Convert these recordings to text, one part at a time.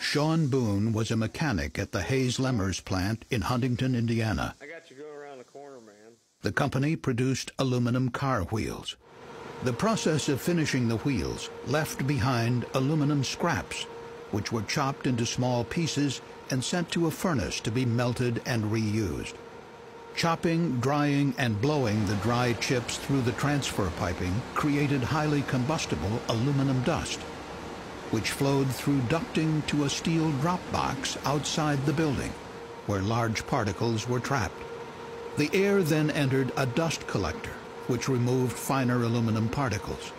Sean Boone was a mechanic at the Hayes Lemmerz plant in Huntington, Indiana. I got you going around the corner, man. The company produced aluminum car wheels. The process of finishing the wheels left behind aluminum scraps, which were chopped into small pieces and sent to a furnace to be melted and reused. Chopping, drying, and blowing the dry chips through the transfer piping created highly combustible aluminum dust, which flowed through ducting to a steel drop box outside the building, where large particles were trapped. The air then entered a dust collector, which removed finer aluminum particles.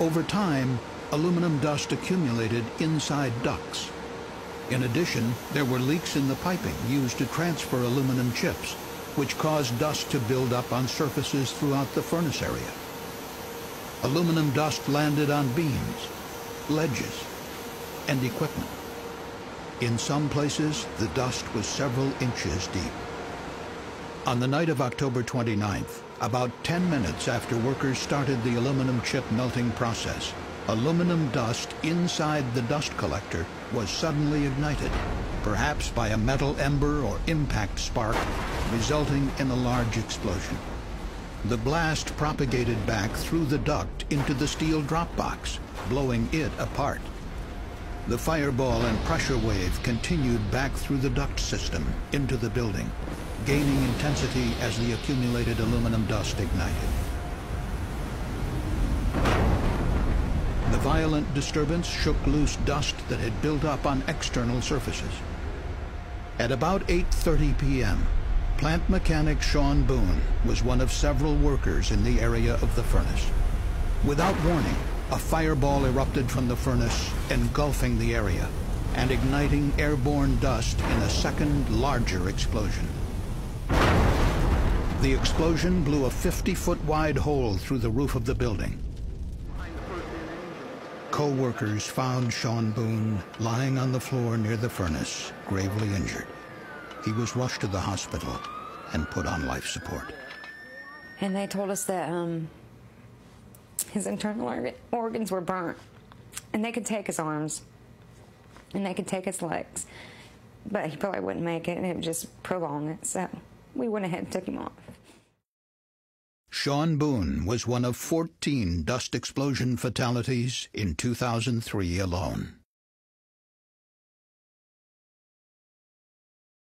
Over time, aluminum dust accumulated inside ducts. In addition, there were leaks in the piping used to transfer aluminum chips, which caused dust to build up on surfaces throughout the furnace area. Aluminum dust landed on beams, ledges, and equipment. In some places, the dust was several inches deep. On the night of October 29th, about 10 minutes after workers started the aluminum chip melting process, aluminum dust inside the dust collector was suddenly ignited, perhaps by a metal ember or impact spark, resulting in a large explosion. The blast propagated back through the duct into the steel drop box, blowing it apart. The fireball and pressure wave continued back through the duct system into the building, gaining intensity as the accumulated aluminum dust ignited. The violent disturbance shook loose dust that had built up on external surfaces. At about 8.30 p.m., plant mechanic Sean Boone was one of several workers in the area of the furnace. Without warning, a fireball erupted from the furnace, engulfing the area and igniting airborne dust in a second larger explosion. The explosion blew a 50-foot wide hole through the roof of the building. Co-workers found Sean Boone lying on the floor near the furnace, gravely injured. He was rushed to the hospital and put on life support. And they told us that um, his internal org organs were burnt, and they could take his arms, and they could take his legs, but he probably wouldn't make it, and it would just prolong it. So we went ahead and took him off. Sean Boone was one of 14 dust explosion fatalities in 2003 alone.